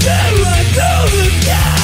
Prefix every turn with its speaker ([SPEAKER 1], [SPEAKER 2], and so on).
[SPEAKER 1] do I do now?